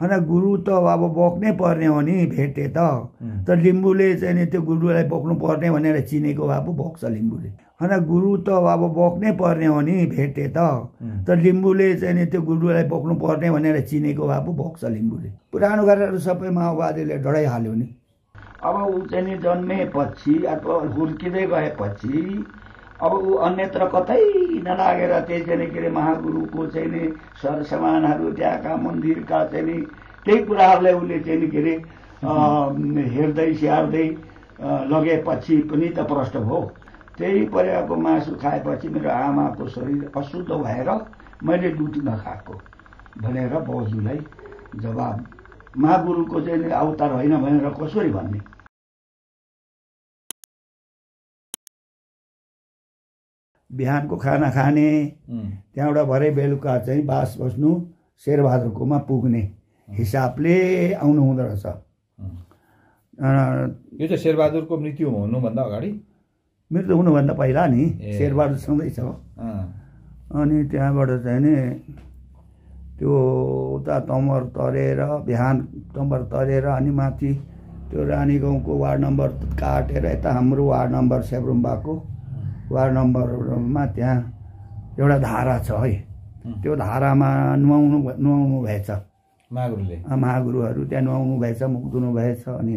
होइन गुरु त अब बोक्नै पर्ने हो नि भेटे त। तर लिम्बूले चाहिँ नि त्यो गुरुलाई बोक्नु पर्ने भनेर चिनेको भए पो बोक्छ लिम्बूले। होइन गुरु त अब बोक्नै पर्ने हो नि भेटे त। तर लिम्बूले चाहिँ नि त्यो गुरुलाई बोक्नु पर्ने भनेर चिनेको भए पो बोक्छ लिम्बूले। पुरानो गरेर सबै माओवादीले डढाइहाल्यो नि। अब ऊ चाहिँ नि जन्मेपछि अथवा हुर्किँदै गएपछि अब ऊ अन्यत्र कतै नलागेर त्यही चाहिँ के अरे महागुरुको चाहिँ नि सरसामानहरू त्यहाँका मन्दिरका चाहिँ नि त्यही कुराहरूलाई उसले चाहिँ के अरे हेर्दै स्याहार्दै लगेपछि पनि त प्रष्ट भयो। त्यही परेको मासु खाएपछि मेरो आमाको शरीर अशुद्ध भएर मैले दुध नखाएको भनेर बौजूलाई जवाब महागुरुको चाहिँ अवतार होइन भनेर कसरी भन्ने? बिहानको खाना खाने। त्यहाँबाट भरे बेलुका चाहिँ बास बस्नु शेरबहादुरकोमा पुग्ने हिसाबले आउनु हुँदो रहेछ। यो चाहिँ शेरबहादुरको मृत्यु हुनुभन्दा अगाडि? मृत्यु हुनुभन्दा पहिला नि। शेरबहादुर सँगै छ अँ, अनि त्यहाँबाट चाहिँ नि त्यो उता तमर तरेर बिहान तमर तरेर अनि माथि त्यो रानी गाउँको वार्ड नम्बर काटेर यता हाम्रो वार्ड नम्बर सेब्रुम्बाको वार्ड नम्बरमा त्यहाँ एउटा धारा छ है। त्यो धारामा नुहाउनु नुहाउनु भएछ। महागुरुले? महागुरुहरू त्यहाँ नुहाउनु भएछ मुख धुनु भएछ अनि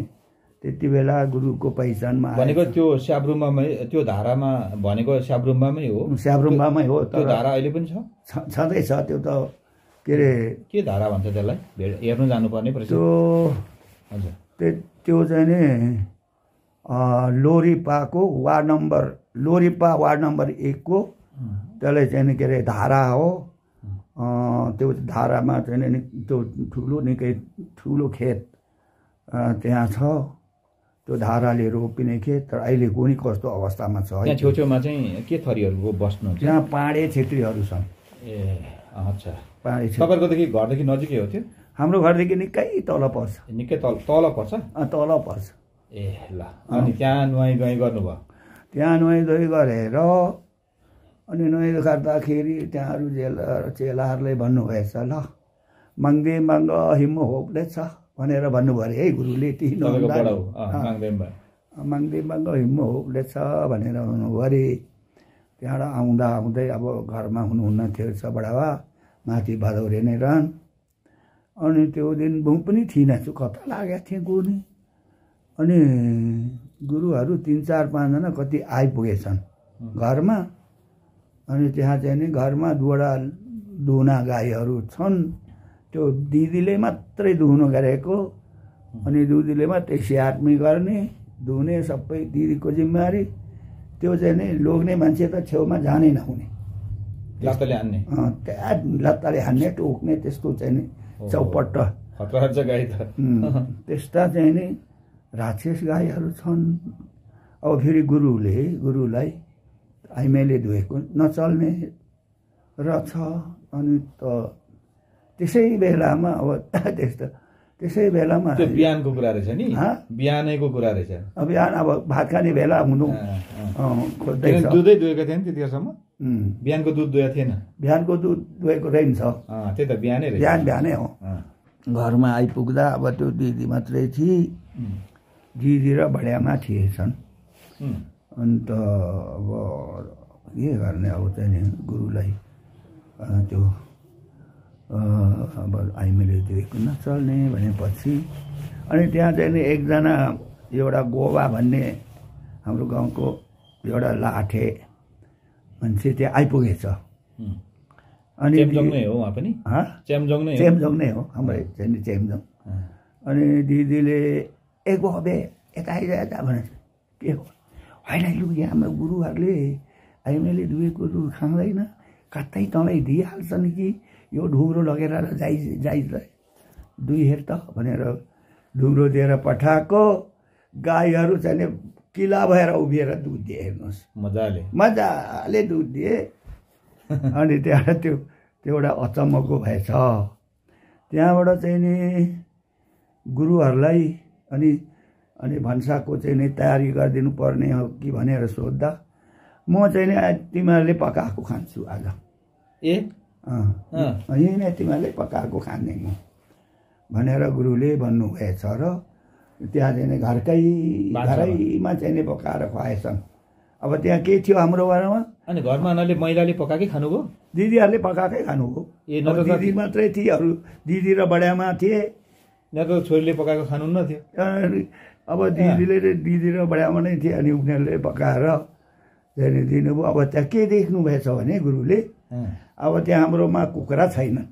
त्यति बेला गुरुको पहिचानमा। भनेको त्यो स्याब्रुम्बामै त्यो धारामा भनेको स्याब्रुम्बामै हो? स्याब्रुम्बामै हो त्यो धारा अहिले पनि छ? छ- छँदैछ त्यो त के अरे? के धारा भन्छ त्यसलाई? भेट हेर्नु जानुपर्ने परेछ त्यो हजुर। त्यो चाहिँ नि अँ, लोरिपाको ward number Loripa ward number एकको त्यसलाई चाहिँ नि के अरे धारा हो। त्यो धारामा चाहिँ नि त्यो ठुलो निकै ठुलो खेत त्यहाँ छ। त्यो धाराले रोपिने खेत तर अहिले कुनै कस्तो अवस्थामा छ छेउछेउमा चाहिँ के थरीहरूको बस्नुहुन्छ त्यहाँ पाँडे छेत्रीहरू छन्। ए अच्छा। पाँडे छेत्री। तपाईँहरूकोदेखि घरदेखि नजिकै हो त्यो? हाम्रो घरदेखि निकै तल पर्छ। निकै तल तल पर्छ? तल पर्छ। ए ल। अनि त्यहाँ नुहाइ दुहाइ गर्नुभयो? त्यहाँ नुहाइ धुवाइ गरेर अनि नुहाइ गर्दाखेरि त्यहाँहरू जेल चेलाहरूले भन्नुभएछ ल मङ्दे मङ्ग हिम होप्लेछ भनेर भन्नुभयो अरे है गुरुले ती तपाईँको नहुँदा बडा नि। हो अँ, माग्देन भयो मङ्दे मङ्ग हिम होप्लेछ भनेर भन्नुभयो अरे त्यहाँबाट आउँदा आउँदै अब घरमा हुनुहुन्न थियो छ बडाबा माथि भदौरे नै रहन् अनि त्यो दिन म पनि थिइनँ छु कता लागेको थिएँ कुनी अनि गुरुहरू तिन चार पाँचजना कति आइपुगेछन्। घरमा अनि त्यहाँ चाहिँ नि घरमा दुवटा दुहुना गाईहरू छन्। त्यो दिदीले मात्रै दुहुनु गरेको अनि दिदीले मात्रै स्याहार्मी गर्ने धुने सबै दिदीको जिम्मेवारी। त्यो चाहिँ नि लोग्ने मान्छे त छेउमा जानै नहुने। लात्ताले हान्ने। त्यहाँ लत्ताले हान्ने टोक्ने त्यस्तो चाहिँ नि। चौपट्ट। गाई त। त्यस्ता चाहिँ नि राक्षस गाईहरू छन्। अब फेरि गुरुले गुरुलाई आइमाईले धोएको नचल्ने रहेछ अनि त त्यसै बेलामा अब त्यस्तो त्यसै बेलामा बिहानको कुरा रहेछ नि? बिहानैको कुरा रहेछ। बिहान अब भात खाने बेला हुनु। किनभने दुधै दुहेको थिएन त्यतिखेरसम्म? बिहानको दुध दुहेको थिएन? बिहानको दुध दुहेको रहन्छ अँ, त्यही त बिहानै रहेछ। बिहान बिहानै हो। घरमा आइपुग्दा अब त्यो दिदी मात्रै थिए दिदी र बढियामा थिएछन् अन्त अब के गर्ने अब नि गुरुलाई त्यो अब आइमेले दिएको नचल्ने भनेपछि अनि त्यहाँ चाहिँ नि एकजना एउटा गोवा भन्ने हाम्रो गाउँको एउटा लाठे मान्छे त्यहाँ आइपुगेछ। अनि चेम्जोङ नै हो उहाँ पनि? हँ? चेम्जोङ नै हो? चेम्जोङ नै हो हाम्रै चाहिँ चेम्जोङ। अनि दिदीले ए बबे यता आइज यता भने के हो होइन लु यहाँ हाम्रो गुरुहरूले आइमाईले दुहेको दुध खाँदैन कतै तँलाई दिइहाल्छन् कि यो ढुङ्ग्रो लगेर जाइ जाइ दुई हेर त भनेर ढुङ्ग्रो दिएर पठाएको गाईहरू चाहिँ किला भएर उभिएर दुध दिए हेर्नुहोस् मजाले मजाले दुध दिए अनि त्यहाँ त्यो त्यो एउटा अचम्मको भएछ त्यहाँबाट चाहिँ नि गुरुहरूलाई अनि अनि भन्साको चाहिँ नि तयारी गरिदिनु पर्ने हो कि भनेर सोद्धा म चाहिँ नि तिमीहरूले पकाएको खान्छु आज। ए? अँ। यहीँ नै तिमीहरूले पकाएको खाने म। भनेर गुरुले भन्नुभएछ र त्यहाँ चाहिँ नि घरकै। घरैमा चाहिँ नि पकाएर खुवाएछन्। अब त्यहाँ के थियो हाम्रो बारेमा? अनि घरमा उनीहरूले महिलाले पकाएकै खानुभयो? दिदीहरूले पकाएकै खानु हो ए दिदी मात्रै थिए अरू। दिदी र बडामा थिए। न त छोरीले पकाएको खानुहुन्न थियो अनि अब दिदीले र दिदी र बडामा नै थिए अनि उनीहरूले पकाएर नि दिनुभयो अब त्यहाँ के देख्नु भएछ भने गुरुले। अब त्यहाँ हाम्रोमा कुखुरा छैनन्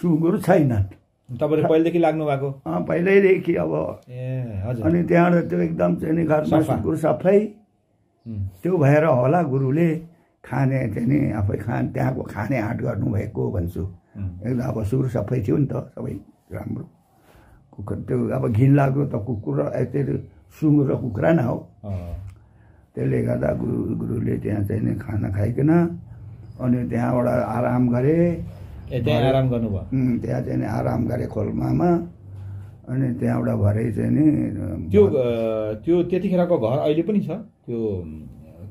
सुँगुर छैनन्। तपाईँले पहिलेदेखि लाग्नु भएको? अँ, पहिल्यैदेखि अब। ए हजुर। अनि त्यहाँबाट त्यो एकदम चाहिँ नि घरमा सफा। सुँगुर सफै। त्यो भएर होला गुरुले खाने चाहिँ नि आफै खान त्यहाँको खाने आँट गर्नुभएको भन्छु। एकदम अब सुरु सबै थियो नि त सबै राम्रो। कुखुरा त्यो अब घिन लाग्दो त कुकुर त्यो सुँगुर र कुखुरा न हो। त्यसले गर्दा गुरु गुरुले त्यहाँ चाहिँ नि खाना खाइकन अनि त्यहाँबाट आराम गरे। त्यहाँ आराम गर्नुभयो? त्यहाँ चाहिँ नि आराम गरे खोलमामा। अनि त्यहाँबाट भरे चाहिँ नि त्यो त्यो त्यतिखेरको घर अहिले पनि छ? त्यो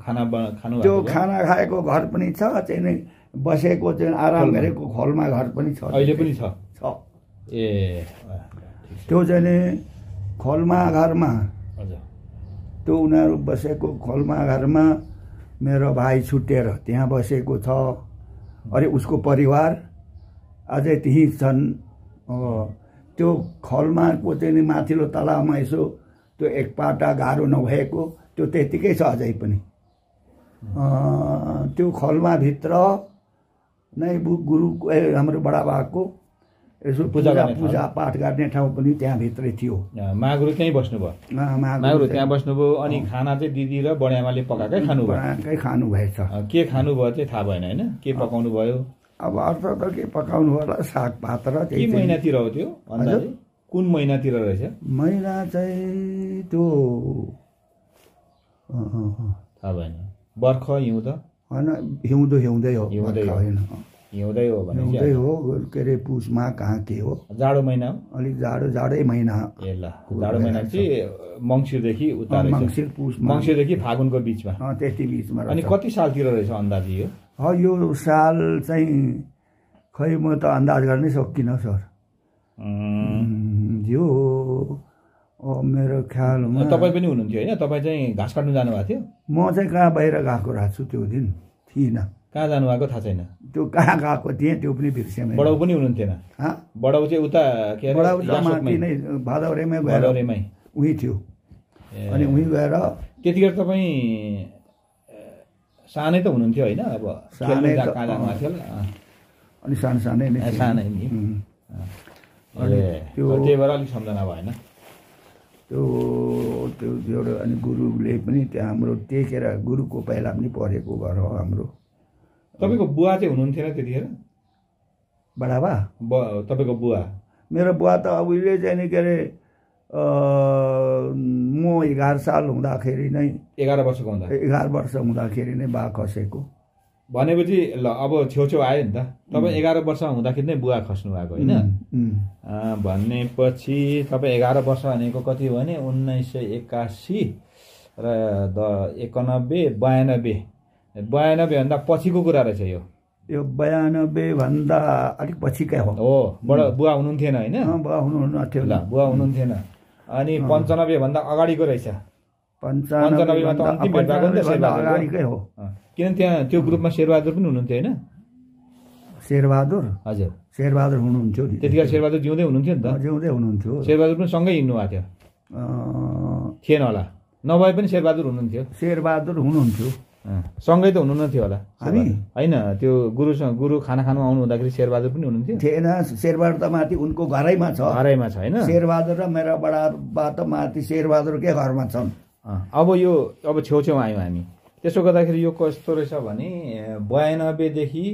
खाना खानु त्यो? खाना खाएको घर पनि छ चाहिँ नि बसेको चाहिँ आराम। गरेको खोलमा घर पनि छ। अहिले पनि छ? छ। ए त्यो चाहिँ नि खोलमा घरमा त्यो उनीहरू बसेको खोलमा घरमा मेरो भाइ छुटेर त्यहाँ बसेको छ। अरे उसको परिवार अझै त्यहीँ छन्। त्यो खोलमाको चाहिँ नि माथिल्लो तलामा यसो त्यो एकपाटा गाह्रो नभएको त्यो त्यत्तिकै छ अझै पनि। त्यो खोलमाभित्र नै ए, हाम्रो बडाबाको यसो पूजा पूजा पाठ गर्ने ठाउँ पनि त्यहाँभित्रै थियो। अँ, मागुरु त्यहीँ बस्नुभयो मागुर त्यहाँ बस्नुभयो अनि खाना चाहिँ दिदी र बढियामाले पकाएकै खानुभयो बनाएकै खानुभएछ के खानुभयो चाहिँ थाहा भएन होइन? के पकाउनु भयो? अब अर्थ त के पकाउनु होला साग भात र के त्यही महिनातिर हो त्यो कुन महिनातिर रहेछ? महिना चाहिँ त्यो। थाहा भएन। बर्ख हिउँद? होइन हिउँदो हिउँदै हो हिउँदै। होइन। हिउँदै हो भने हिउँदै हो के अरे पुसमा कहाँ के हो? जाडो महिना हो। अलिक जाडो जाडै महिना। ए ल जाडो महिना चाहिँ मङ्सिरदेखि उता मङ्सिर पुसमा मङ्सिरदेखि फागुनको बिचमा। त्यति बिचमा अनि कति सालतिर रहेछ अन्दाजी यो? यो साल चाहिँ खै म त अन्दाज गर्नै सकिनँ सर। यो मेरो ख्यालमा तपाईँ पनि हुनुहुन्थ्यो होइन? तपाईँ चाहिँ घाँस काट्नु जानुभएको थियो? म चाहिँ कहाँ बाहिर गएको रहेको छु त्यो दिन? थिइनँ। कहाँ जानुभएको थाहा छैन त्यो कहाँ गएको थिएँ त्यो पनि बिर्सेँ। बडाउ पनि हुनुहुन्थेन हँ? बडाउ चाहिँ उता के अरे भदौरेमै भदौरेमै उहीँ थियो अनि उहीँ गएर त्यतिखेर तपाईँ सानै त हुनुहुन्थ्यो होइन अब सानै कहाँ जानुभएको थियो? अनि सानो सानै नै। सानै नि त्यो- त्यही भएर अलिक सम्झना भएन त्यो त्यो एउटा अनि गुरुले पनि त्यहाँ हाम्रो टेकेर गुरुको पहिला पनि पढेको घर हो हाम्रो तपाईँको बुवा चाहिँ हुनुहुन्थेन त्यतिखेर? बडाबा? तपाईँको बुवा? मेरो बुवा त अब उहिले चाहिँ नि के अरे म एघार साल हुँदाखेरि नै एघार वर्षको हुँदा? एघार वर्ष हुँदाखेरि नै बा खसेको। भनेपछि ल अब छेउछेउ आयो नि त। तपाईँ एघार वर्ष हुँदाखेरि नै बुवा खस्नु भएको होइन? भनेपछि तपाईँ एघार वर्ष भनेको कति भने उन्नाइस सय एकासी र द एकानब्बे बयानब्बे। बयानब्बेभन्दा पछिको कुरा रहेछ यो। यो बयानब्बे भन्दा अलिक पछिकै हो। हो बडा बुवा हुनुहुन्थेन होइन? बुवा हुनुहुन्न थियो ल बुवा हुनुहुन्थेन। अनि पन्चानब्बेभन्दा अगाडिको रहेछ। पन्चानब्बे पन्चानब्बेमा त अन्तिम भेट भएको नि त भन्दा शेरबहादुरको। अगाडिकै हो। किनभने त्यहाँ त्यो ग्रुपमा शेरबहादुर पनि हुनुहुन्थ्यो होइन? शेरबहादुर? हजुर। शेरबहादुर हुनुहुन्थ्यो नि। त्यतिखेर शेरबहादुर जिउँदै हुनुहुन्थ्यो नि त। जिउँदै हुनुहुन्थ्यो। शेरबहादुर पनि सँगै हिँड्नु भएको थियो। थिएन होला। नभए पनि शेरबहादुर हुनुहुन्थ्यो। शेरबहादुर हुनुहुन्थ्यो। सँगै त हुनुहुन्न थियो होला। हामी? होइन त्यो गुरुसँग गुरु खाना खानु आउनु हुँदाखेरि शेरबहादुर पनि हुनुहुन्थ्यो। थिएन शेरबहादुर त माथि उनको घरैमा छ। घरैमा छ होइन? शेरबहादुर र मेरा बडाबा त माथि शेरबहादुरकै घरमा छन्। अब यो अब छेउछेउ आयौँ हामी। त्यसो गर्दाखेरि यो कस्तो रहेछ भने बयानब्बेदेखि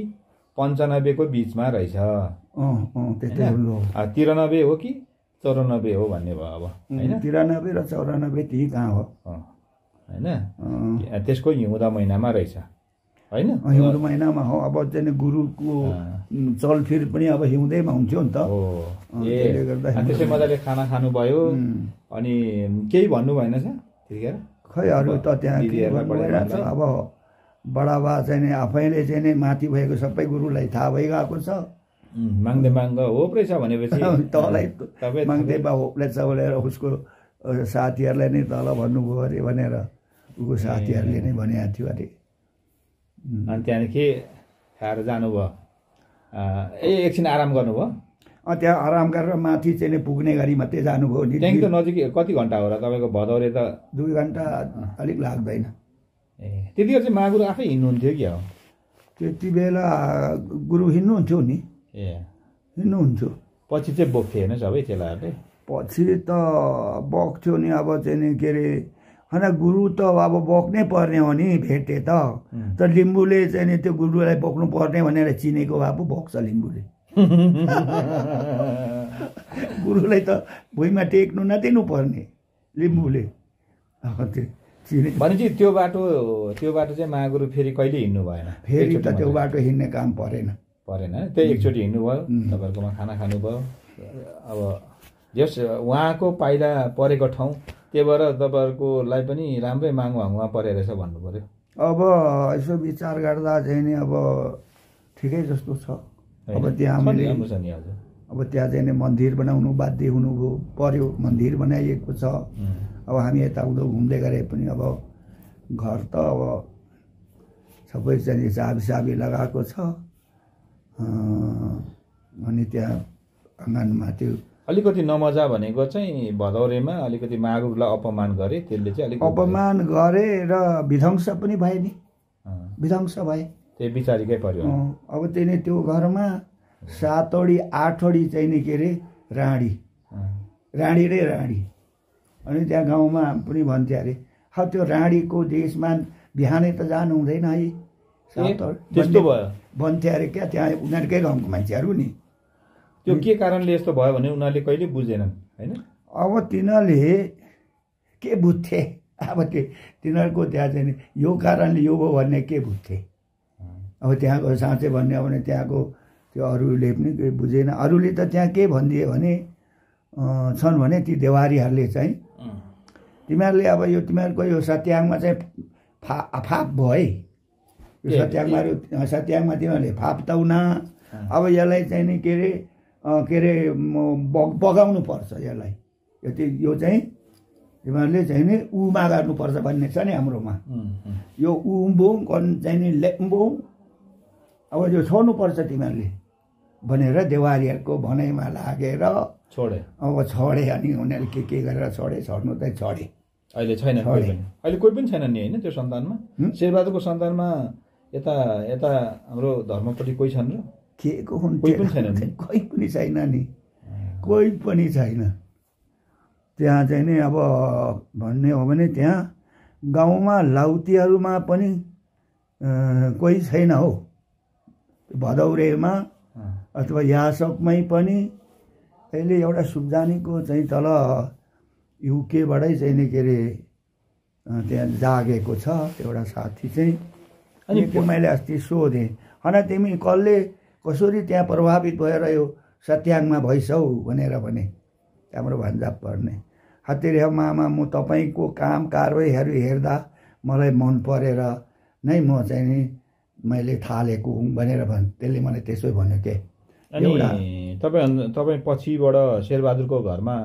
पन्चानब्बेको बिचमा रहेछ। तिरानब्बे हो कि चौरानब्बे हो भन्ने भयो अब होइन? तिरानब्बे र चौरानब्बे त्यही कहाँ हो? होइन? त्यसको हिउँदा महिनामा रहेछ। होइन? हिउँदो महिनामा हो। अब चाहिँ गुरुको चलफिर पनि अब हिउँदैमा हुन्थ्यो नि त। हो। त्यसले गर्दा त्यसै मजाले खाना खानुभयो। अनि केही भन्नु भएन छ? त्यतिखेर? खै अरू त त्यहाँ? अब बडाबा चाहिँ नि आफैले चाहिँ नि माथि भएको सबै गुरुलाई थाहा भइगएको छ। माग्दै माग्दा होप्रै छ भनेपछि। तलै तपाईँ माग्दैमा होप्ले चौलेर उसको अ, साथीहरूलाई नै तल भन्नुभयो अरे भनेर। उसको साथीहरूले नै भनेको थियो अरे। अनि त्यहाँदेखि खाएर जानुभयो। ए एकछिन आराम गर्नुभयो? अँ त्यहाँ आराम गरेर माथि चाहिँ पुग्ने गरी मात्रै जानुभयो नि त्यहाँदेखि त नजिक कति घन्टा हो र तपाईँको भदौरे त दुई घन्टा अलिक लाग्दैन। ए त्यतिखेर चाहिँ मागुर आफै हिँड्नुहुन्थ्यो कि हो त्यति बेला गुरु हिँड्नुहुन्थ्यो नि। ए। हिँड्नुहुन्थ्यो। पछि चाहिँ बोक्थे होइन सबै चेलाहरूले पछि त बग्थ्यो नि अब चाहिँ नि के अरे होइन गुरु त अब बग्नै पर्ने हो नि भेटे त। उम्. त लिम्बूले चाहिँ नि त्यो गुरुलाई बोक्नु पर्ने भनेर चिनेको भए पो बोक्छ लिम्बूले। गुरुलाई त भुइँमा टेक्नु नदिनु पर्ने लिम्बूले चिने भनेपछि त्यो बाटो त्यो बाटो चाहिँ मागुरु फेरि कहिले हिँड्नु भएन? फेरि त त्यो। बाटो हिँड्ने काम परेन। परेन त्यही एकचोटि हिँड्नुभयो. तपाईँहरूकोमा खाना खानुभयो। अब जस उहाँको पाइला परेको ठाउँ त्यही भएर तपाईँहरूकोलाई पनि राम्रै माग उहाँ परे रहेछ भन्नु पऱ्यो अब यसो विचार गर्दा चाहिँ नि अब ठिकै जस्तो छ। अब? त्यहाँ हामीले अब त्यहाँ चाहिँ नि मन्दिर बनाउनु बाध्य हुनुभयो पर्यो। मन्दिर बनाइएको छ. अब हामी यताउदो घुम्दै गरे पनि अब घर त अब सबै चाहिँ चाबी साबी लगाएको छ। अनि त्यहाँ आँगनमा त्यो अलिकति नमजा भनेको चाहिँ भदौरेमा अलिकति मागुरलाई अपमान गरे त्यसले चाहिँ अलिक अपमान गरे र विध्वंस पनि भए नि। विध्वंस भए। त्यही विचारिकै पर्यो। अब त्यही नै त्यो घरमा सातवडी आठवडी चाहिँ नि के अरे राँडी राँडी रे राँडी अनि त्यहाँ गाउँमा पनि भन्थे अरे ह त्यो राँडीको देशमा बिहानै त जानु हुँदैन है। त्यस्तो भयो। भन्थे अरे क्या त्यहाँ उनीहरूकै गाउँको मान्छेहरू नि। त्यो के कारणले यस्तो भयो भने उनीहरूले कहिले बुझेनन् होइन? अब तिनीहरूले के बुझ्थे? अब त्यो तिनीहरूको त्यहाँ चाहिँ यो कारणले यो भयो भन्ने के बुझ्थे? अब त्यहाँको साँच्चै भन्ने हो भने त्यहाँको त्यो अरूले पनि केही बुझेन। अरूले त त्यहाँ के भनिदिए भने छन् भने ती देवारीहरूले चाहिँ तिमीहरूले अब यो तिमीहरूको यो सत्याङमा चाहिँ फा फाप भयो है। यो? सत्याङमा सत्याङमा तिमीहरूले फाप अब यसलाई चाहिँ नि के अरे के अरे बगाउनु पर्छ यसलाई। यो चाहिँ यो चाहिँ तिमीहरूले चाहिँ नि उमा गर्नुपर्छ भन्ने छ नि हाम्रोमा. यो उम्बोङ कन चाहिँ नि लेम्बोङ अब यो छोड्नुपर्छ तिमीहरूले भनेर देवारीहरूको भनाइमा लागेर छोडे। अब छोडे अनि उनीहरूले के के गरेर छोडे छोड्नु त छोडे। अहिले छैन कोही छोडे। पनि। अहिले कोही पनि छैन नि होइन त्यो सन्तानमा? शेरबहादुरको सन्तानमा यता यता हाम्रो धर्मपट्टि कोही छन् र? के को हुन् कोही पनि छैन नि? कोही पनि छैन त्यहाँ चाहिँ नि अब भन्ने हो भने त्यहाँ गाउँमा लाउतीहरूमा पनि कोही छैन हौ। भदौरेमा अथवा यासकमै पनि अहिले एउटा सुब्जानीको चाहिँ तल युकेबाटै चाहिँ नि के अरे त्यहाँ जागेको छ। एउटा साथी चाहिँ अनि मैले अस्ति सोधेँ। होइन तिमी कसले कसरी त्यहाँ प्रभावित भएर यो सत्याङमा भइसौ भनेर भने हाम्रो भन्जा पर्ने। हतिरे मामा म तपाईँको काम कारवाहीहरू हेर्दा मलाई मन परेर नै म चाहिँ नि मैले थालेको हुँ भनेर भन् त्यसले मलाई त्यसो भन्यो के? एउटा तपाईँ तपाईँ पछिबाट शेरबहादुरको घरमा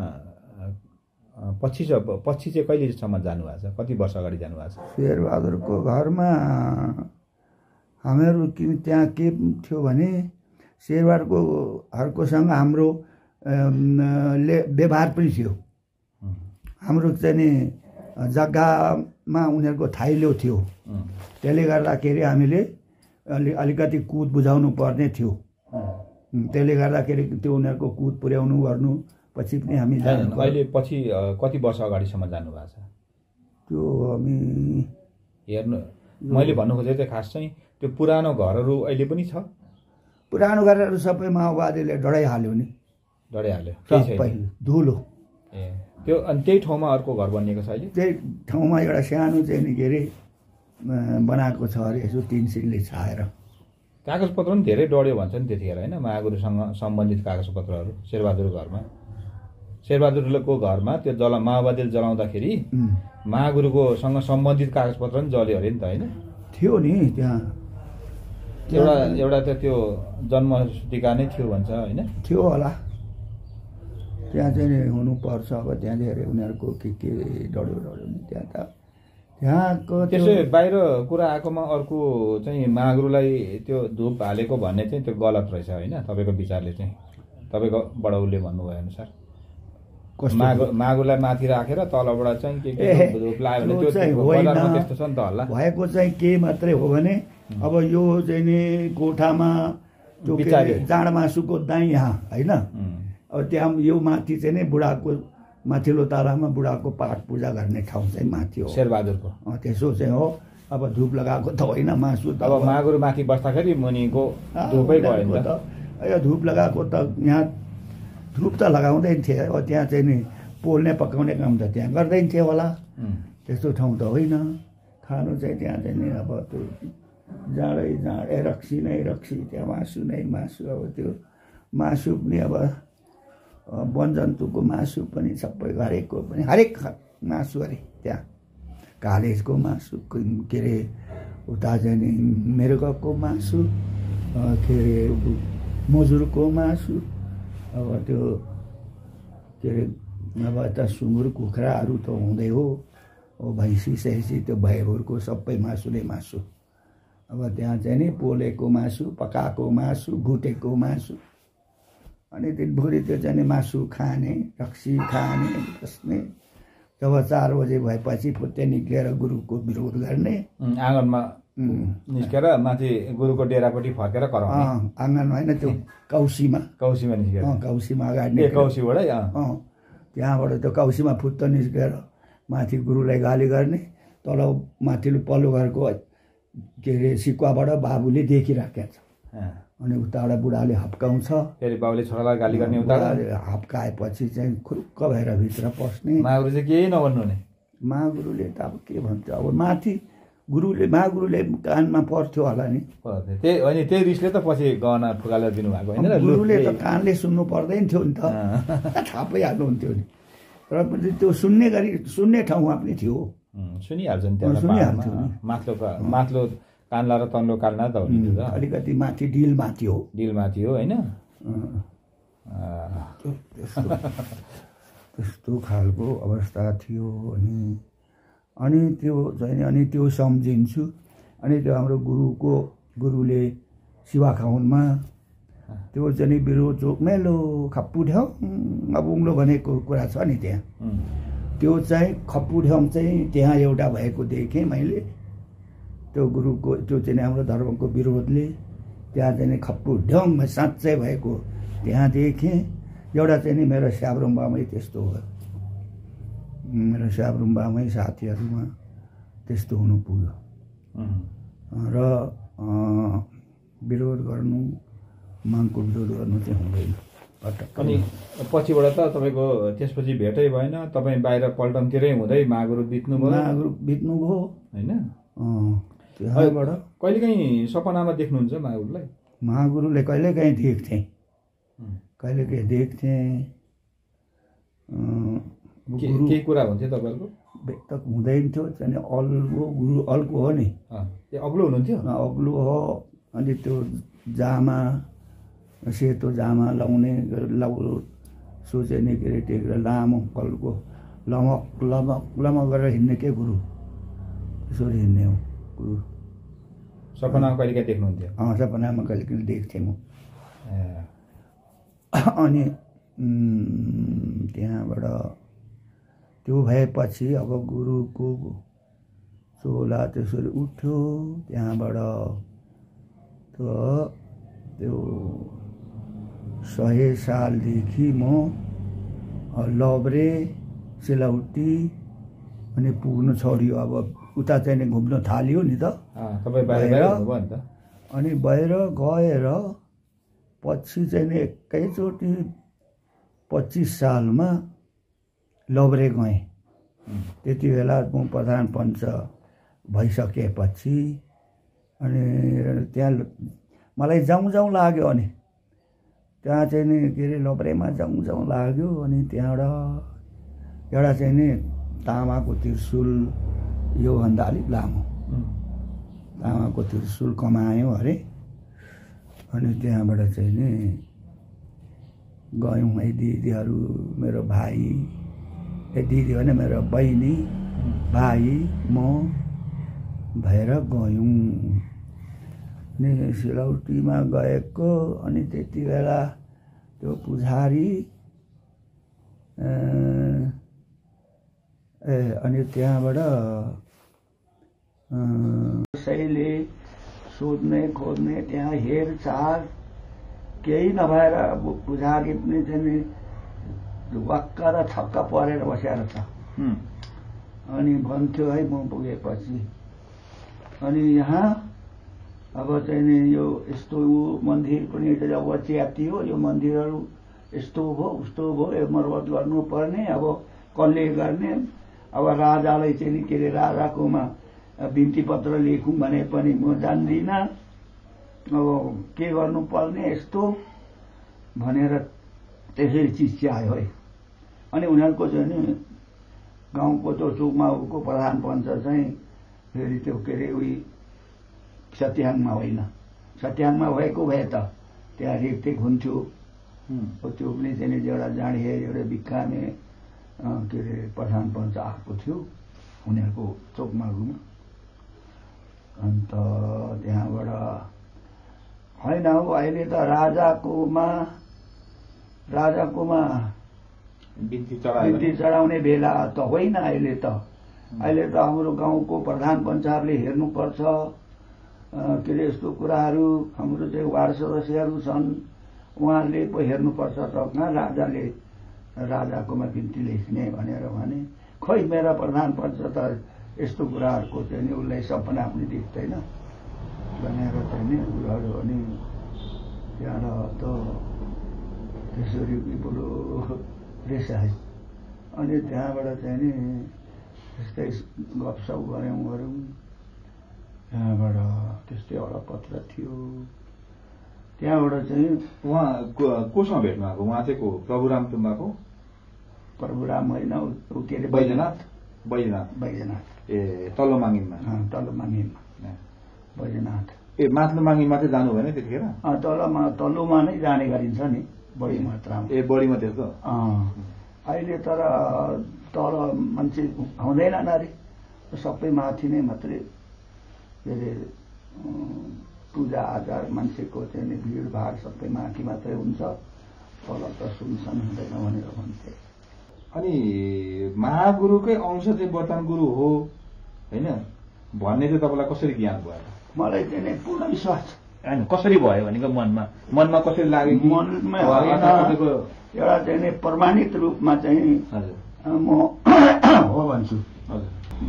पछि पछि चाहिँ कहिलेसम्म जानुभएको छ? कति वर्ष अगाडि जानुभएको छ? शेरबहादुरको घरमा हामीहरू कि त्यहाँ के थियो भने शेरबहादुरको हरूकोसँग हाम्रो ले व्यवहार पनि थियो। हाम्रो चाहिँ नि जग्गामा उनीहरूको थाइलो थियो। त्यसले गर्दाखेरि हामीले अलि अलिकति कुद बुझाउनु पर्ने थियो। त्यसले गर्दाखेरि त्यो उनीहरूको कुद पुर्याउनु गर्नु पछि पनि हामी। अहिले पछि कति वर्ष अगाडिसम्म जानुभएको छ? त्यो हामी हेर्नु मैले भन्नु खोजेको चाहिँ खास चाहिँ त्यो पुरानो घरहरू अहिले पनि छ? पुरानो गरेर सबै माओवादीले डढाइहाल्यो नि। डढाइहाल्यो। सबै धुलो। ए त्यो अनि त्यही ठाउँमा अर्को घर बनिएको छ अहिले? त्यही ठाउँमा एउटा सानो चाहिँ नि के अरे बनाएको छ अरे यसो तिन सिनले छाएर। कागजपत्र पनि धेरै डढ्यो भन्छ नि त्यतिखेर होइन? महागुरुसँग सम्बन्धित कागजपत्रहरू शेरबहादुरको घरमा। शेरबहादुरको घरमा? त्यो जला माओवादीले जलाउँदाखेरि उम्, महागुरुको सँग सम्बन्धित कागजपत्र पनि जल्यो अरे नि त होइन? थियो नि त्यहाँ। एउटा एउटा त त्यो जन्म टिका नै थियो भन्छ होइन? थियो होला। त्यहाँ चाहिँ हुनुपर्छ अब त्यहाँ धेरै उनीहरूको के के डढ्यो डढ्यो नि त्यहाँ त। त्यहाँको त्यो त्यसो बाहिर कुरा आएकोमा अर्को चाहिँ मागुरलाई त्यो धुप हालेको भन्ने चाहिँ त्यो गलत रहेछ होइन? तपाईँको विचारले चाहिँ। तपाईँको बडाउले भन्नुभयो अनुसार। मागु मागुरलाई माथि राखेर तलबाट चाहिँ के भने त्यो। त्यस्तो छ नि त भएको चाहिँ के मात्रै हो भने अब यो चाहिँ नि कोठामा त्यो जाँड मासुको दाई यहाँ होइन? अब त्यहाँ यो माथि चाहिँ नि बुढाको माथिल्लो तारामा बुढाको पाठ पूजा गर्ने ठाउँ चाहिँ माथि हो। शेरबहादुरको। त्यसो चाहिँ हो। अब धुप लगाएको त होइन मासु त अब मागुर माथि बस्दाखेरि मुनिको धुपै गयो उनीहरूको त। धुप लगाएको त यहाँ धुप त लगाउँदैन थिए अब त्यहाँ चाहिँ नि पोल्ने पकाउने काम त त्यहाँ गर्दैन थियो होला त्यस्तो ठाउँ त होइन खानु चाहिँ त्यहाँ चाहिँ नि अब त्यो जाँडै जाँडै रक्सी नै रक्सी त्यहाँ मासु नै मासु अब त्यो मासु पनि अब अ, वन जन्तुको मासु पनि सबै हरेकको पनि हरेक मासु अरे त्यहाँ कालेजको मासु क- अरे उता चाहिँ नि मृगको मासु के अरे मजुरको मासु अब त्यो के अरे अब यता सुँगुर कुखुराहरू त हुँदै हो अब भैँसी सैँसी त्यो भैँगुरको सबै मासु नै मासु अब त्यहाँ चाहिँ नि पोलेको मासु पकाएको मासु भुटेको मासु अनि दिनभरि त्यो चाहिँ मासु खाने रक्सी खाने बस्ने जब चार बजे भएपछि फुत्ते निक्लेर गुरुको विरोध गर्ने आँगनमा निस्केर माथि गुरुको डेरापट्टि फर्केर कराउने। अँ, आँगनमा होइन त्यो कौसीमा कौसीमा निस्केर। कौसीमा अगाडि कौसीबाटै त्यहाँबाट त्यो कौसीमा फुत्त निस्केर माथि गुरुलाई गाली गर्ने तल माथिल्लो पल्लो घरको के अरे सिकुवाबाट बाबुले देखिराखेको छ। अनि उताबाट बुढाले हप्काउँछ। फेरि बाउले छोरालाई गाली गर्ने उता हप्काएपछि चाहिँ खुरुक्क भएर भित्र पस्ने। मागुर चाहिँ केही नभन्नु नि महागुरुले त अब के भन्छ अब माथि गुरुले महागुरुले कानमा पर्थ्यो होला नि। त्यही होइन त्यही रिसले त पछि गहना फुकालेर दिनुभएको होइन गुरुले त कानले सुन्नु पर्दैन थियो नि त। अँ। थाहा पाइहाल्नुहुन्थ्यो नि? र त्यो सुन्ने गरी सुन्ने ठाउँमा पनि थियो। सुनिहाल्छ नि त्यहाँ सुनिहाल्थ्यो। माथिल्लो माथिल्लो कान्ला र तन्लो कान्ला त हो नि अलिकति माथि थियो डिलमाथि हो होइन? अँ, अँ, त्यो- त्यस्तो त्यस्तो खालको अवस्था थियो अनि अनि त्यो चाहिँ नि अनि त्यो सम्झिन्छु। अनि त्यो हाम्रो गुरुको गुरुले शिवा खाउनमा त्यो चाहिँ बिरो चोक मेलो खप्पु ढ्याउ अब उङ्लो भनेको कुरा छ नि त्यहाँ। त्यो चाहिँ खप्पु ढ्याउ चाहिँ त्यहाँ एउटा भएको देखेँ मैले। त्यो गुरुको त्यो चाहिँ हाम्रो धर्मको विरोधले त्यहाँ चाहिँ नि खप्पु साँच्चै भएको त्यहाँ देखेँ। एउटा चाहिँ नि मेरो स्याब्रुम्बामै त्यस्तो भयो मेरो स्याब्रुम्बामै साथीहरूमा त्यस्तो हुनु पुग्यो। र विरोध गर्नु मागको विरोध गर्नु चाहिँ हुँदैन। अनि पछिबाट त तपाईँको त्यसपछि भेटै भएन तपाईँ बाहिर पल्टनतिरै हुँदै मागुर बित्नुभयो मागुरु बित्नुभयो होइन? कहिलेकाहीँ सपनामा देख्नुहुन्छ मागुरलाई महागुरुले कहिलेकाहीँ देख्थेँ। कहिलेकाहीँ देख्थेँ। केही कुरा हुन्थ्यो तपाईँहरूको? व्यक्त हुँदैन थियो चाहिँ अल्गो गुरु अल्को हो नि। अग्लो हुनुहुन्थ्यो? अग्लो हो अनि त्यो जामा सेतो जामा लाउने लाउ सोचे नि के अरे टेकेर लामो कलको लमक लमक लमक गरेर हिँड्ने के गुरु? त्यसरी हिँड्ने हो गुरु। सपनामा कहिलेकाहीँ देख्नुहुन्थ्यो? अँ सपनामा कहिले कहिले देख्थेँ म। अनि त्यहाँबाट त्यो भएपछि अब गुरुको चोला त्यसरी उठ्यो त्यहाँबाट त्यो त्यो सय सालदेखि म लब्रे सिलौटी अनि पुग्नु छोड्यो। अब उता चाहिँ नि घुम्न थाल्यो नि त। अनि बाहिर गएर पछि चाहिँ नि एकैचोटि पच्चिस सालमा लब्रे गएँ। त्यति बेला म प्रधान पञ्च भइसकेपछि अनि त्यहाँ मलाई जाउँ जाउँ लाग्यो अनि। त्यहाँ चाहिँ नि के अरे लब्रेमा जाउँ जाउँ लाग्यो अनि त्यहाँबाट एउटा चाहिँ नि तामाको त्रिशुल योभन्दा अलिक लामो। तामाको त्रिशुल कमायो अरे। अनि त्यहाँबाट चाहिँ नि गयौँ है दिदीहरू मेरो भाइ। ए दिदी होइन मेरो बहिनी भाइ म भएर गयौँ। अनि सिलौटीमा गएको अनि त्यति बेला त्यो पुजारी ए अनि त्यहाँबाट कसैले सोध्ने खोज्ने त्यहाँ हेरचाह केही नभएर पुजारी पनि चाहिँ वाक्क र छक्क परेर बसेर छ अनि भन्थ्यो है म पुगेपछि। अनि यहाँ अब चाहिँ नि यो यस्तो मन्दिर पनि अब च्याति हो यो मन्दिरहरू यस्तो भयो उस्तो भयो यो मर्मत गर्नुपर्ने अब कसले गर्ने? अब राजालाई चाहिँ नि के अरे राजाकोमा बिन्ती पत्र लेखौँ भने पनि म जान्दिनँ। अब के गर्नुपर्ने यस्तो भनेर त्यसरी चिच्यायो है। अनि उनीहरूको चाहिँ नि गाउँको त्यो चोकमाको प्रधान पञ्च चाहिँ फेरि त्यो के अरे उयो सत्याङमा होइन। सत्याङमा भएको भए त त्यहाँ रेखदेख हुन्थ्यो। त्यो पनि चाहिँ एउटा जाँडिए एउटा बिक्काने के अरे प्रधान पञ्च आएको थियो उनीहरूको चोकमागुमा अन्त त्यहाँबाट होइन हौ अहिले त राजाकोमा राजाकोमा बिन्ती चढाउने बेला त होइन अहिले त। अहिले त हाम्रो गाउँको प्रधान पञ्चायतले हेर्नुपर्छ। के अरे यस्तो कुराहरू हाम्रो चाहिँ वार्ड सदस्यहरू छन्। उहाँहरूले पो हेर्नुपर्छ त कहाँ राजाले राजाकोमा बिन्ती लेख्ने भनेर भने खोइ मेरा प्रधान पञ्च त यस्तो कुराहरूको चाहिँ नि उसलाई सपना पनि देख्दैन। भनेर चाहिँ नि उयोहरू अनि त्यहाँबाट त त्यसरी रेसाए अनि त्यहाँबाट चाहिँ नि त्यस्तै गफसप गऱ्यौँ गऱ्यौँ त्यहाँबाट त्यस्तै एउटा पत्र थियो त्यहाँबाट चाहिँ उहाँ कोसँग भेट्नु भएको उहाँ चाहिँ को? प्रभुराम तुम्बाको प्रभुराम होइन के अरे बैजनाथ? बैजनाथ। बैजनाथ। ए तल्लो माङ्गिनमा तल्लो माङ्गिनमा बैजनाथ। ए माथिल्लो माङ्गिनमा चाहिँ जानु भएन त्यतिखेर? तलमा तल्लोमा नै जाने गरिन्छ नि। बढी मात्रामा ए बढीमा त्यस्तो अहिले तर तल मान्छे हुँदैनन् अरे सबै माथि नै मात्रै के अरे पूजा आजा मान्छेको चाहिँ भिडभाड सबै माथि मात्रै हुन्छ। तल त सुनसान हुँदैन भनेर भन्थे। अनि महागुरुकै अंश चाहिँ वर्तमान गुरु हो होइन? भन्ने चाहिँ तपाईँलाई कसरी ज्ञान भयो? मलाई चाहिँ नि पूर्ण विश्वास होइन कसरी भयो भनेको मनमा? मनमा कसरी लाग्यो मनमा एउटा चाहिँ प्रमाणित रूपमा चाहिँ म हो भन्छु।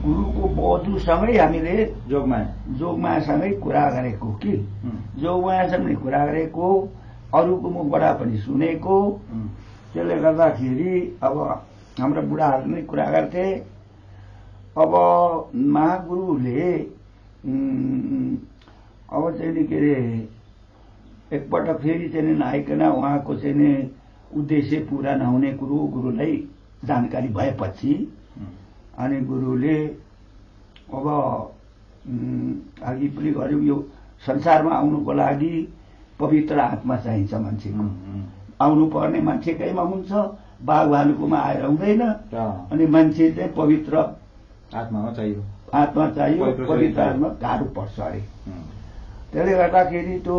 गुरुको बधुसँगै हामीले जोगमाया जोगमायासँगै कुरा गरेको कि? जोगमायासँगै कुरा गरेको अरूको मुखबाट पनि सुनेको। त्यसले गर्दाखेरि अब हाम्रा बुढाहरू नै कुरा गर्थे। अब महागुरुले अब चाहिँ नि के अरे एकपल्ट फेरि चाहिँ नआइकन उहाँको चाहिँ नि उद्देश्य पुरा नहुने कुरो गुरुलाई जानकारी भएपछि अनि गुरुले अब अघि पनि गर्यौँ यो संसारमा आउनुको लागि पवित्र आत्मा चाहिन्छ मान्छेको। आउनु पर्ने मान्छेकैमा हुन्छ? बाघ भालुकोमा आएर हुँदैन। अनि मान्छे चाहिँ पवित्र आत्मामा चाहियो। आत्मा चाहियो पवित्र आत्मा गाह्रो पर्छ अरे। त्यसले गर्दाखेरि त्यो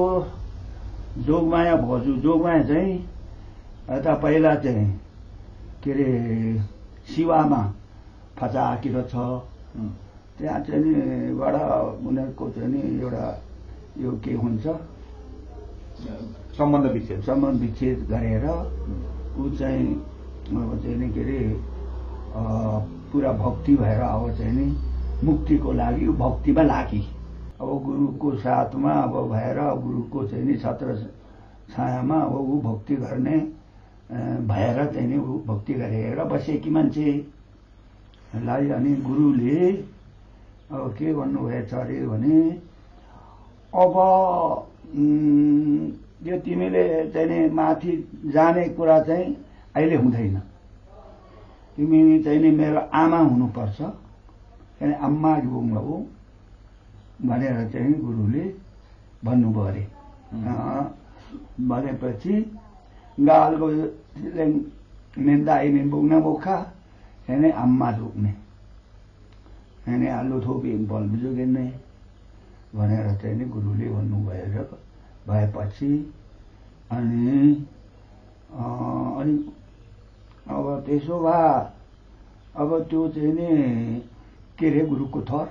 जोगमाया भजु जोगमाया चाहिँ यता पहिला चाहिँ के अरे शिवामा फचाकिरो छ। त्यहाँ चाहिँ नि बाट उनीहरूको चाहिँ नि एउटा यो के हुन्छ? सम्बन्ध विच्छेद। सम्बन्ध विच्छेद गरेर ऊ चाहिँ अब चाहिँ नि के अरे पुरा भक्ति भएर अब चाहिँ नि मुक्तिको लागि भक्तिमा लागि। अब गुरुको साथमा अब भएर गुरुको चाहिँ नि छत्र छायामा अब ऊ भक्ति गर्ने भएर चाहिँ नि ऊ भक्ति गरेर बसेकी मान्छेलाई अनि गुरुले अब के भन्नुभएछ अरे भने अब यो तिमीले चाहिँ नि माथि जाने कुरा चाहिँ अहिले हुँदैन। तिमी चाहिँ नि मेरो आमा हुनुपर्छ। किन आम्मा गुङ हो। भनेर चाहिँ गुरुले भन्नुभयो अरे। भनेपछि गालको दाइने बोक्ने बोक्खा होइन आम्मा थोक्ने होइन आलु थोपी बल बिजुगिने भनेर चाहिँ नि गुरुले भन्नुभयो र भएपछि अनि अनि अब त्यसो भए अब त्यो चाहिँ नि के अरे गुरुको थर?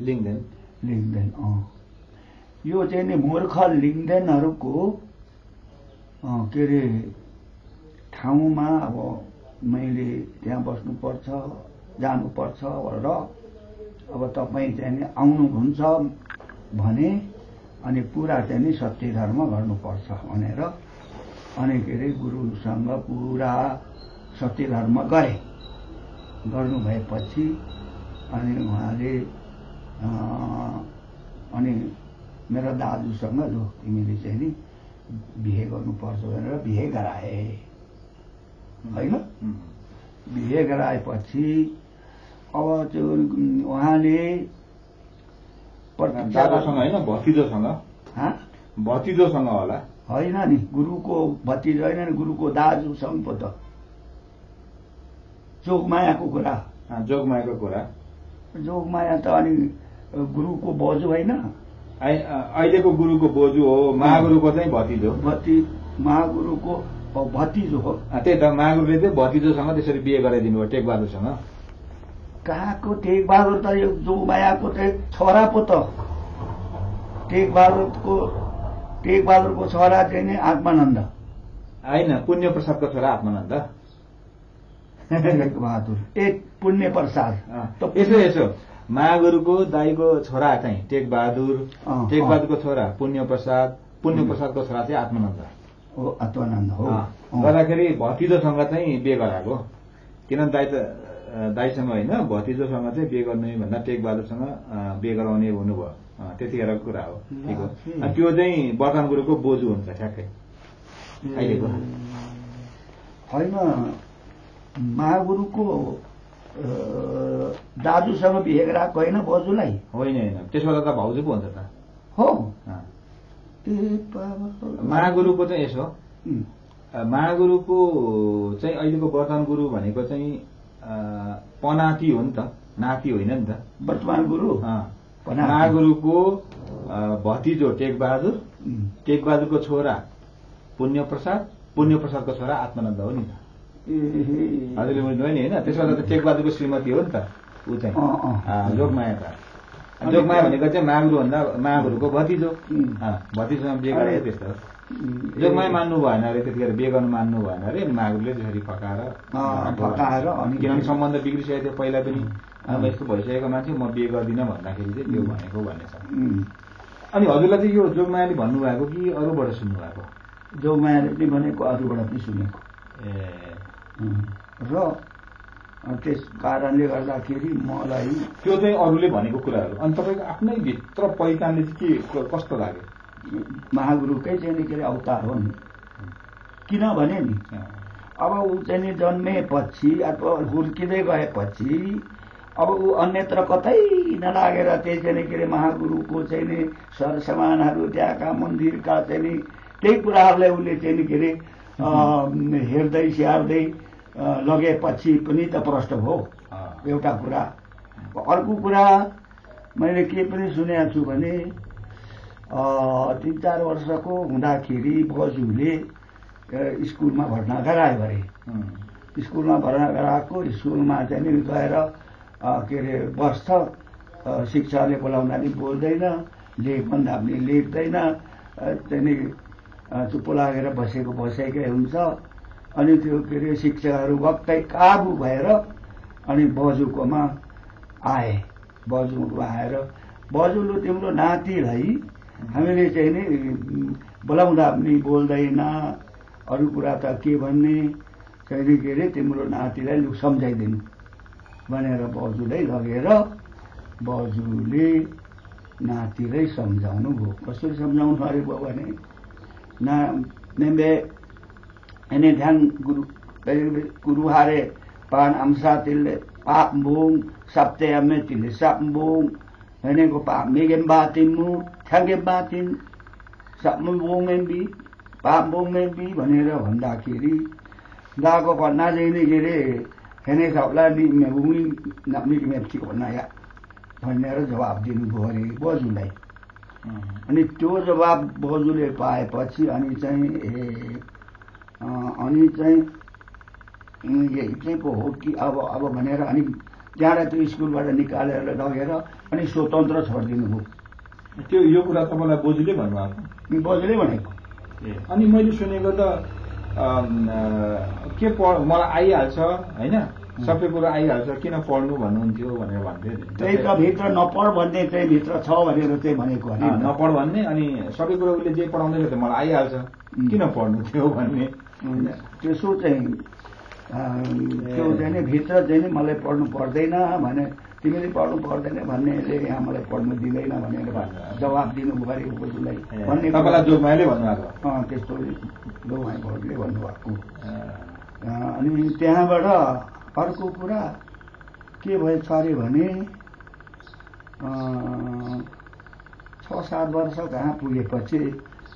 लिङ्गदेन। लिङ्गदेन अँ। यो चाहिँ नि मूर्ख लिङ्गदेनहरूको के अरे ठाउँमा अब मैले त्यहाँ बस्नुपर्छ जानुपर्छ र अब तपाईँ चाहिँ नि आउनुहुन्छ भने अनि पुरा चाहिँ नि सत्य धर्म गर्नुपर्छ भनेर अनि के अरे गुरुसँग पुरा सत्य धर्म गरे। गर्नु भएपछि अनि उहाँले अनि मेरो दाजुसँग लु तिमीले चाहिँ नि बिहे गर्नुपर्छ भनेर बिहे गराए। होइन? बिहे गराएपछि अब त्यो उहाँले होइन भतिजोसँग। भतिजोसँग होला। होइन नि गुरुको भतिजो होइन नि गुरुको दाजुसँग पो त। जोगमायाको कुरा। जोगमायाको कुरा। जोगमाया त अनि गुरुको बोजू होइन? अहिलेको गुरुको बोजू हो महागुरुको चाहिँ भतिजो भति महागुरुको भतिजो हो। त्यही त महागुरुले चाहिँ भतिजोसँग त्यसरी बिहे गराइदिनु भयो टेकबहादुरसँग। कहाँको टेकबहादुर त यो जोगमायाको चाहिँ छोरा पो त? टेकबहादुरको टेकबहादुरको छोरा चाहिँ नि आत्मानन्द। होइन पुण्य प्रसादको छोरा आत्मानन्द। टेकबहादुर। एक पुण्य प्रसाद यसो यसो। महागुरुको दाईको छोरा चाहिँ टेकबहादुर टेकबहादुरको छोरा पुण्य प्रसाद पुण्य प्रसादको छोरा चाहिँ आत्मानन्द। हो आत्मानन्द हो। गर्दाखेरि भतिजोसँग चाहिँ बिहे गराएको। किनभने दाई त दाईसँग होइन भतिजोसँग चाहिँ बिहे गर्ने भन्दा टेकबहादुरसँग बिहे गराउने हुनुभयो। त्यतिखेरको कुरा हो। ठिक हो। त्यो चाहिँ वर्तमान गुरुको बोजू हुन्छ ठ्याक्कै। अहिलेको होइन। महागुरुको दाजुसँग बिहे गराएको होइन बोजूलाई होइन होइन। त्यसो त भाउजू पो हुन्छ त हो। महागुरुको चाहिँ यसो महागुरुको चाहिँ अहिलेको वर्तमान गुरु भनेको चाहिँ पनाति हो नि त। नाति होइन नि त। वर्तमान गुरु? महागुरुको भतिजो टेकबहादुर। टेकबहादुरको छोरा पुण्य प्रसाद पुण्य प्रसादको छोरा आत्मानन्द हो नि त। हजुरले बुझ्नुभयो नि होइन? त्यसमा त टेकबहादुरको श्रीमती हो नि त ऊ चाहिँ। जोगमाया त। जोगमाया भनेको चाहिँ महागुरु भन्दा महागुरुको भतिजो भतिजोमा बिहे गरेको त्यस्तो जोगमाया मान्नु भएन अरे त्यतिखेर बिहे गर्नु मान्नु भएन अरे अनि महागुरुले त्यसरी फकाएर फकाएर किनभने सम्बन्ध बिग्रिसकेको थियो पहिला पनि। अब यस्तो भइसकेको मान्छे म बिहे गर्दिनँ भन्दाखेरि चाहिँ त्यो भनेको भन्ने छ। अनि हजुरलाई चाहिँ यो जोगमायाले भन्नुभएको कि अरूबाट सुन्नुभएको? जोगमायाले पनि भनेको अरूबाट पनि सुनेको। ए। र त्यस कारणले गर्दाखेरि मलाई त्यो चाहिँ अरूले भनेको कुराहरू। अनि तपाईँको आफ्नै भित्र पहिचानले चाहिँ के कस्तो लाग्यो? महागुरुकै चाहिँ नि के अरे अवतार हो नि। किनभने नि अब ऊ चाहिँ नि जन्मेपछि अथवा हुर्किँदै गएपछि अब ऊ अन्यत्र कतै नलागेर त्यही चाहिँ के अरे महागुरुको चाहिँ नि सरसामानहरू त्यहाँका मन्दिरका चाहिँ नि त्यही कुराहरूलाई उसले चाहिँ नि के अरे हेर्दै स्याहार्दै लगेपछि पनि त प्रष्ट भयो। एउटा कुरा। अर्को कुरा मैले के पनि सुनेको छु भने तिन चार वर्षको हुँदाखेरि बजूले स्कुलमा भर्ना गरायो अरे स्कुलमा भर्ना गराएको स्कुलमा चाहिँ गएर के अरे बस्छ। शिक्षाले बोलाउँदा नि बोल्दैन लेख भन्दा पनि लेख्दैन। चाहिँ नि चुप्पो लागेर बसेको बसेकै हुन्छ। अनि त्यो के अरे शिक्षकहरू वक्तै काबु भएर अनि बजुकोमा आए। बजु आएर बजुलो तिम्रो नातिलाई हामीले चाहिँ नि बोलाउँदा पनि बोल्दैन। अरू कुरा त के भन्ने? चाहिँ के अरे तिम्रो नातिलाई लु सम्झाइदिनु। भनेर बजुलाई लगेर बजुले नातिलाई सम्झाउनु भयो कसरी सम्झाउनु अरे भयो भने ना नेम्बे hare pan amsa til pa mbung sapte ame til sap mbung ini ko pa megen batin mu thage batin बोङमेम्बी पाप बोङमेम्बी भनेर भन्दाखेरि दाको भन्ना चाहिँ नि के अरे हेने सबलाई निमेबुङ निमेप्ची भन्ना या भनेर जवाब दिनुभयो अरे बजुलाई अनि त्यो जवाब बजुले पाएपछि अनि चाहिँ ए अनि चाहिँ यही चाहिँ पो हो कि अब अब भनेर अनि त्यहाँबाट त्यो स्कुलबाट निकालेर लगेर अनि स्वतन्त्र छोडिदिनु भयो त्यो यो कुरा तपाईँलाई बोजूले भन्नुभएको। बजुले भनेको। अनि मैले सुनेको त के पढ मलाई आइहाल्छ होइन? सबै कुरो आइहाल्छ किन पढ्नु भन्नुहुन्थ्यो भनेर भन्थ्यो त्यही त भित्र नपढ भन्ने चाहिँ भित्र छ भनेर चाहिँ भनेको नपढ भन्ने अनि सबै कुरो उसले जे पढाउँदैछ त मलाई आइहाल्छ। किन पढ्नु थियो भन्ने। त्यसो चाहिँ त्यो चाहिँ नि भित्र चाहिँ नि मलाई पढ्नु पर्दैन भने तिमीले पढ्नु पर्दैन भन्नेले यहाँ मलाई पढ्नु दिँदैन भनेर जवाब दिनुभयो अरे बोजूलाई भन्ने तपाईँलाई जोगमायाले भन्नुभएको? त्यस्तो जोगमाया भोटले भन्नुभएको अनि त्यहाँबाट अर्को कुरा के भएछ अरे भने छ सात वर्ष कहाँ पुगेपछि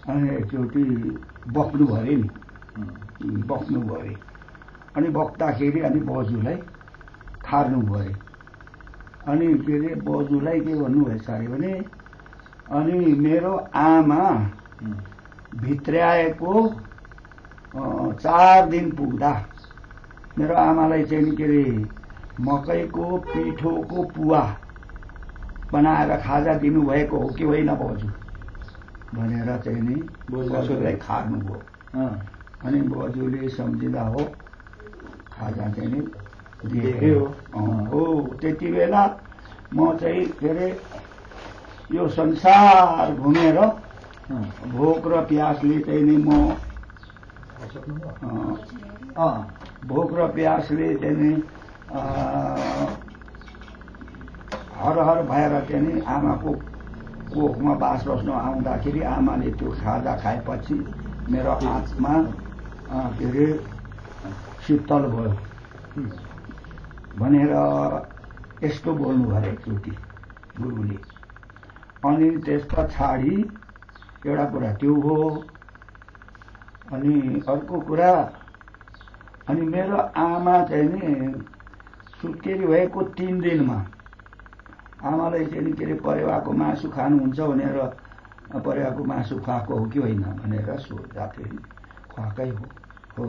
अनि एकचोटि अरे नि। बक्नु अरे अनि बक्दाखेरि अनि बजुलाई खार्नु अरे अनि के अरे बजुलाई के भन्नुभएछ अरे भने अनि मेरो आमा भित्र्याएको चार दिन पुग्दा मेरो आमालाई चाहिँ के अरे मकैको पिठोको पुवा बनाएर खाजा दिनुभएको हो कि होइन बजु? भनेर चाहिँ नि बजुलाई खार्नुभयो अनि बजुले सम्झिँदा हो खाजा चाहिँ नि दिएको हो त्यति बेला म चाहिँ के अरे यो संसार घुमेर भोक र प्यासले चाहिँ नि म भोक र प्यासले चाहिँ नि हर हर भएर चाहिँ नि आमाको कोखमा बास बस्न आउँदाखेरि आमाले त्यो खाजा खाएपछि मेरो आत्मा के अरे शीतल भयो। भनेर यस्तो बोल्नु भयो एकचोटि गुरुले अनि त्यस पछाडि एउटा कुरा त्यो हो अनि अर्को कुरा अनि मेरो आमा चाहिँ नि सुत्केरी भएको तिन दिनमा आमालाई चाहिँ नि के अरे परेवाको मासु खानुहुन्छ भनेर परेवाको मासु खुवाएको हो कि होइन? भनेर खुवाएकै हो। हो।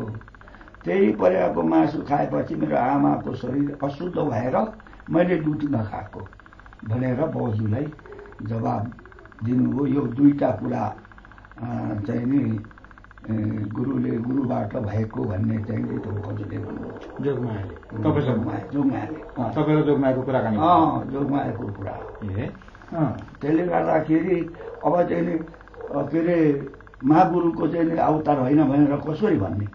त्यही परेवाको मासु खाएपछि मेरो आमाको शरीर अशुद्ध भएर मैले दुध नखाएको भनेर बजुलाई जवाब दिनुभयो यो दुईटा कुरा चाहिँ नि गुरुले गुरुबाट भएको भन्ने चाहिँ त्यो हजुरले जोगमायाको कुराकानी। जोगमायाको कुरा। त्यसले गर्दाखेरि अब चाहिँ नि के अरे महागुरुको चाहिँ अवतार होइन भनेर कसरी भन्ने?